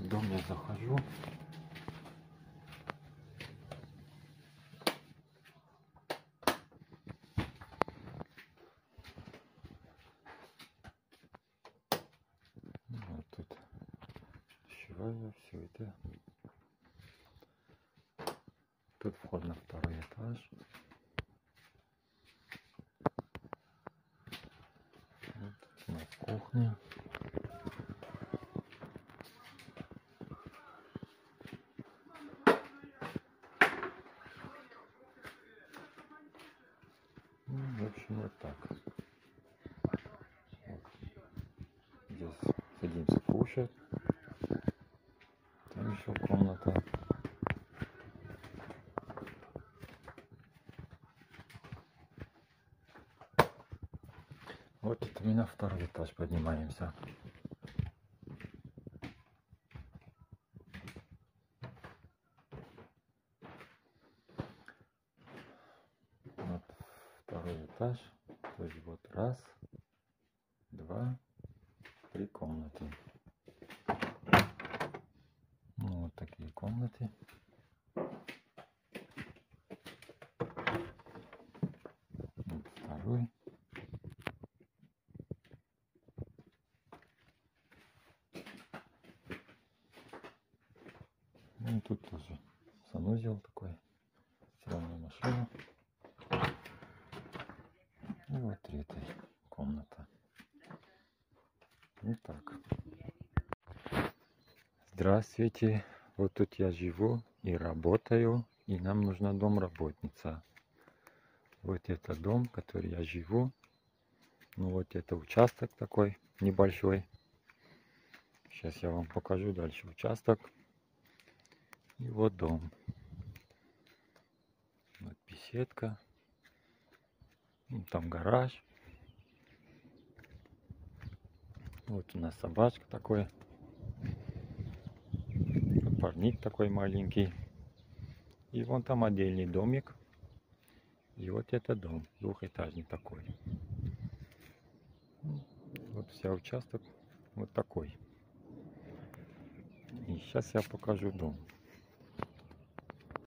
в дом я захожу. Вот тут щевая, все это. Тут вход на второй этаж. Вот у нас. Ну, в общем, вот так. Вот. Здесь садимся кушать. Там еще комната. Вот это мы на второй этаж поднимаемся. Вот второй этаж. То есть вот раз, два, три комнаты. Ну, вот такие комнаты. Вот второй. Ну тут тоже санузел такой. Стиральная машина. И вот третья комната. Вот так. Здравствуйте. Вот тут я живу и работаю. И нам нужна домработница. Вот это дом, в который я живу. Ну вот это участок такой небольшой. Сейчас я вам покажу дальше участок. И вот дом. Вот беседка. Ну, Там гараж. Вот у нас собачка такой. Парник такой маленький. И вон там отдельный домик. И вот это дом, двухэтажный такой. Вот вся участок вот такой. И сейчас я покажу дом.